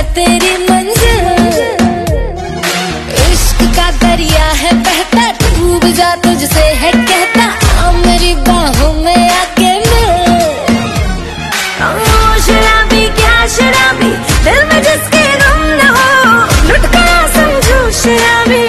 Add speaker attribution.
Speaker 1: है तेरी मंजिल। इश्क का दरिया है, बहता डूब जा तुझसे है, कहता, आ मेरी बाहों में आके मिल। शराबी, क्या शराबी, दिल में जिसके गम न हो, लुटका समझो शराबी।